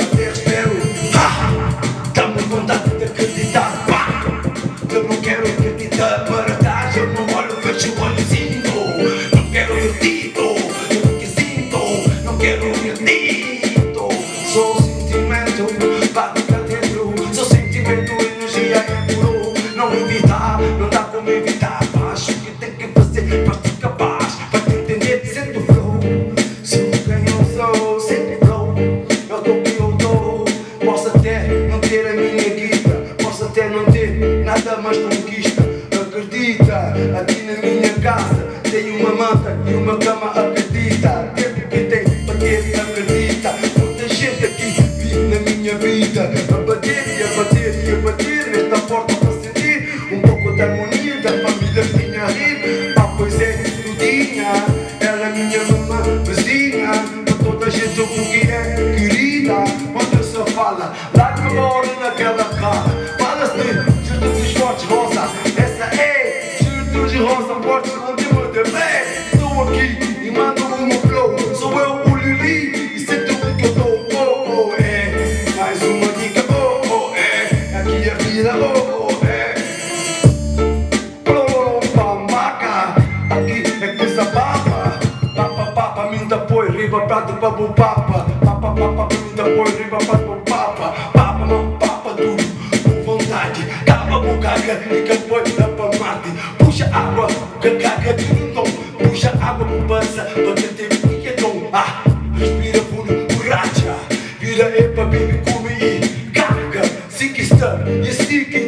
até espero. Ha! Dá-me vontade de acreditar, pá! Eu não quero acreditar para trás, eu não olho, fecho o olho e sinto. Não quero ir dito, eu que sinto, não quero ir dito. Sou sentimento, bate cá dentro. Sou sentimento, energia é puro. Não evitar, não dá como evitar. Acho que tem que fazer para mais conquista. Acredita, aqui na minha casa tenho uma manta e uma cama. Acredita, tempo que tem para ter, acredita. Muita gente aqui vive na minha vida a bater e a bater e a bater nesta porta para sentir um pouco da harmonia da família vinha a rir. Ah, pois é, tudinha, ela é minha mamã vizinha. Para toda a gente o que é querida. Quando se fala, lá que mora naquela cara, Jesus rosa forte com tema de fé. Estou aqui e mando o meu flow. Sou eu o Lili e sinto o que eu dou. Oh, oh, é. Mais uma dica, oh, oh, é. Aqui a vida, oh, oh, é. Pamaca, aqui é coisa papa. Papa, papa, minta põe riba prato o papa. Papa, papa, minta põe riba prato papa. Papa, não papa duro, com vontade. Cava bucaga e see it, conquer, seek it, stuck, you seek it.